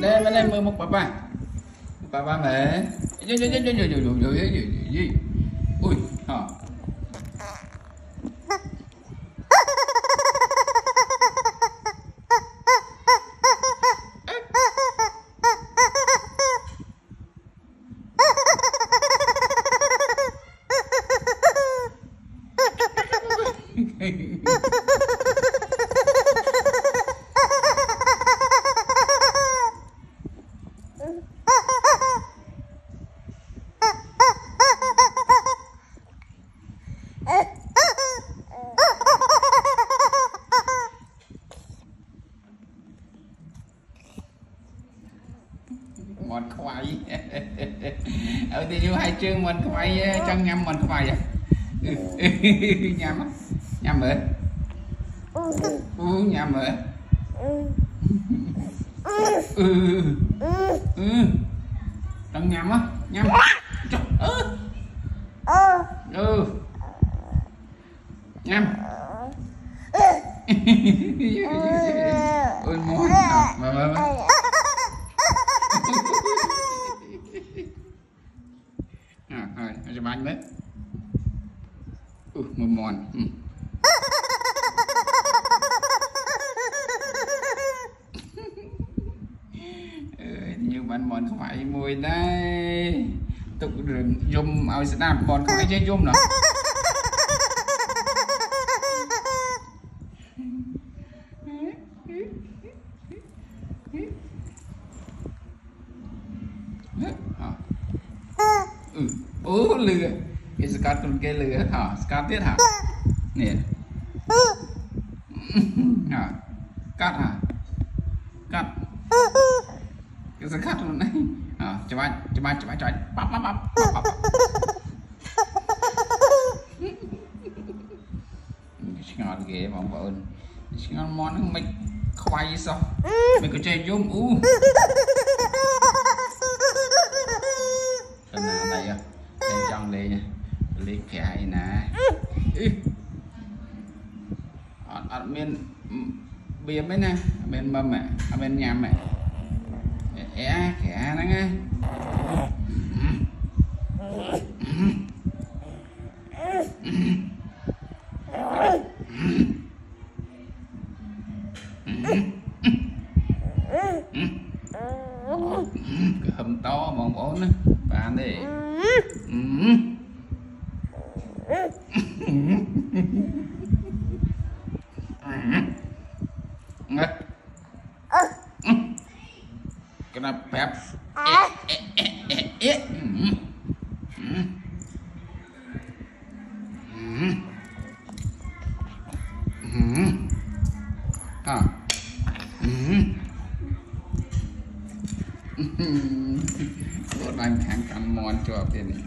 đây bên đây mưa một bà ba bà ba mẹ yo yo yo yo yo yo yo yo yo ui hả mòn khoai. Ở thì vô hai chương mòn khoai ờ, chân ngâm mòn khoai à. Nhâm á nhâm mệt. Ừ, Uống nhâm mệt. Chân nhâm á nhâm ừ ừ ញ៉ាំអូនមកមកមកហើយច្បាច់មើលអូមួយមន់អើយញូបានមន់ខ្វាយមួយដែរទុករឿងយំឲ្យស្ដាប់បនខ្វាយចេះយំណោះ អូលឺគេស្កាត់ខ្លួនគេលឺហ่าស្កាត់ទៀតហ่าនេះហ่าកាត់ហ่าកាត់គេស្កាត់ខ្លួននេះហ่าច្បាច់ច្បាច់ច្បាច់ច្បាច់ប៉ាប់ប៉ាប់ប៉ាប់ប៉ាប់ឆ្ងល់គេបងប្អូនឆ្ងល់មនហ្នឹងមិនខ្វាយសោះមិនក៏ចេះយំអ៊ូ លេខក្រៅណាអត់អត់មានបៀមទេណាអត់មានមឹមអត់មានញ៉ាំទេអេអាក្រៅហ្នឹងណាកំតបងប្អូនណាបានទេ กระแป๊บเอ๊ะเอ๊ะอะเรแข็งกันมอนจอบเดี๋ยวนี้